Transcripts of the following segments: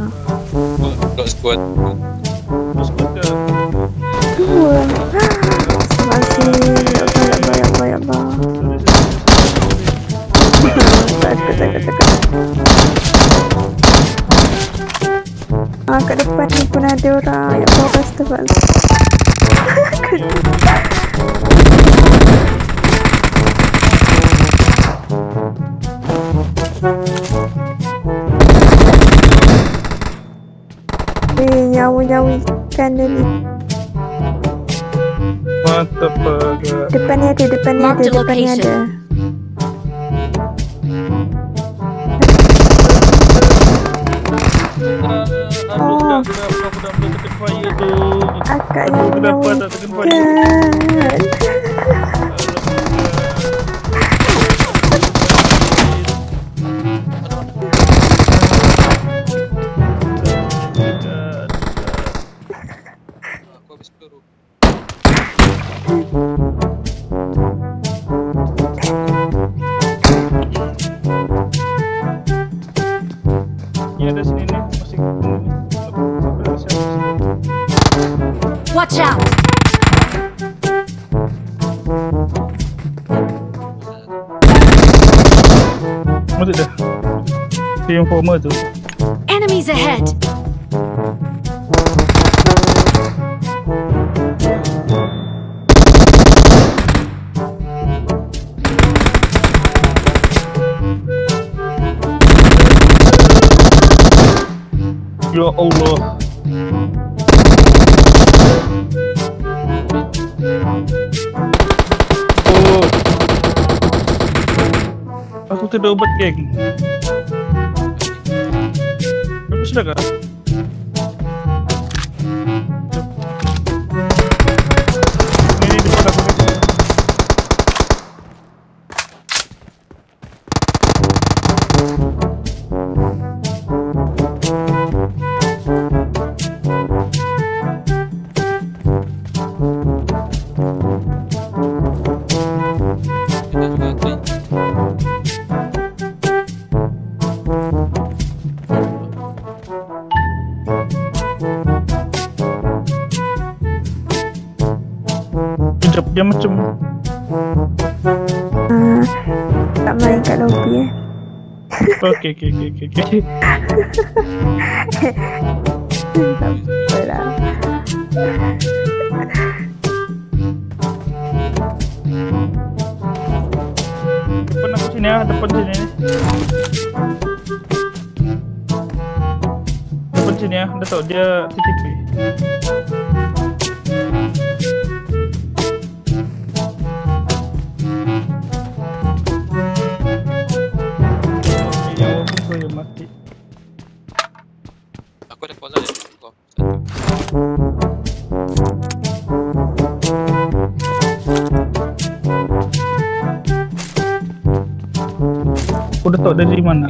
Dua squad. Ke? Dua. Terima kasih. Ya ya ya Allah, ya Allah. Takut, takut, takut. Ah, kat depan ni pun ada orang. Ya Allah, astagfirullah. Eh, dah aku dah mula tekan fire tu. Akak Aduh, kenapa nyawa-nyawa tak tekan fire? Watch out! Masuk dah. Dia yang former tu. Enemies ahead! Ya Allah. to Robot Gig. Tapos na ka? Kejap dia macam Ah, tak main kat lobby eh. Okey okey okey okey okey. Tak apalah. Depan aku sini ah, depan sini tahu dia. Aku ada. Kau satu. Aku dah tahu dari mana.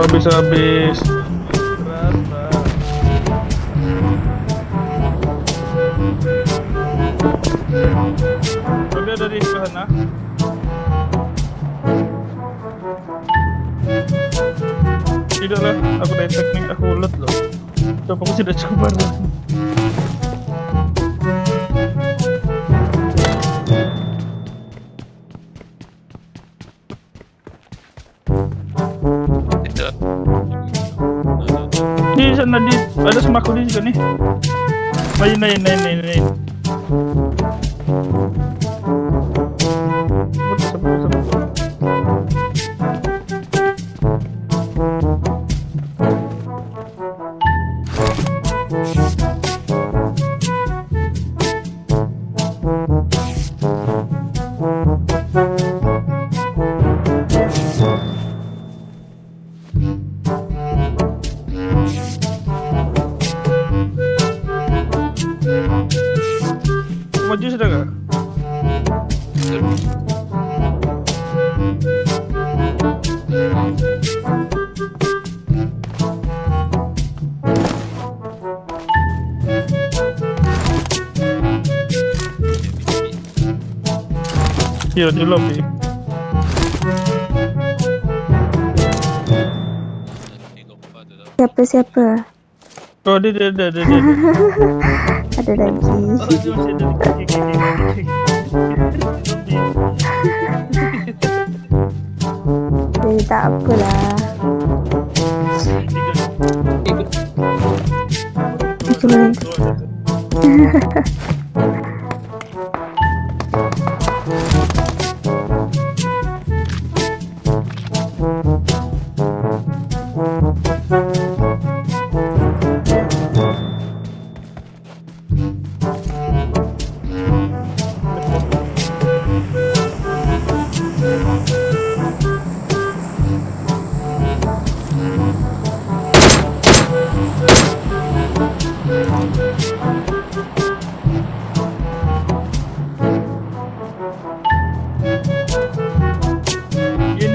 Habis habis. Kalau dia dari sana. Tidaklah, aku dah teknik aku ulet loh. Coba aku sudah coba loh. Di sana di ada sama aku di sini. Main main main main main. Ya di lobby. Siapa siapa? Oh dia dia dia dia. dia. Ada lagi. Oh dia. Jadi tak apalah. Itu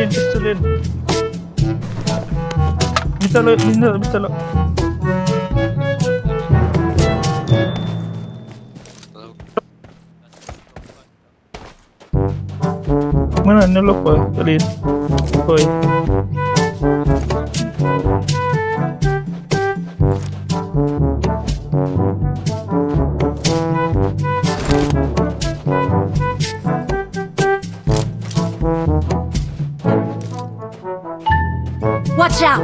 mana? Ini pistolin. Bisa lo, bisa, bisa lo. Tahu. Mana ni lupa kali. Oi. Out!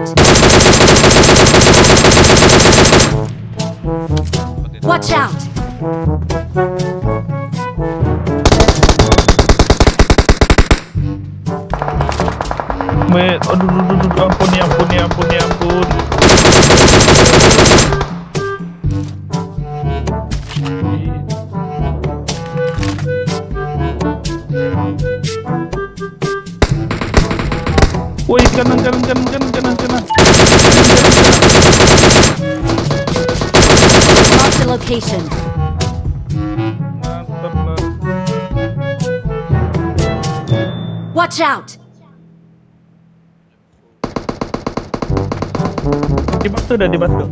Watch out! Aduh, aduh, aduh, ampun ya, ampun ya, ampun ya, ampun. location. Watch out! Di dah.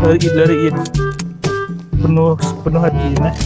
Lariin, lariin. Penuh, penuh hati nah.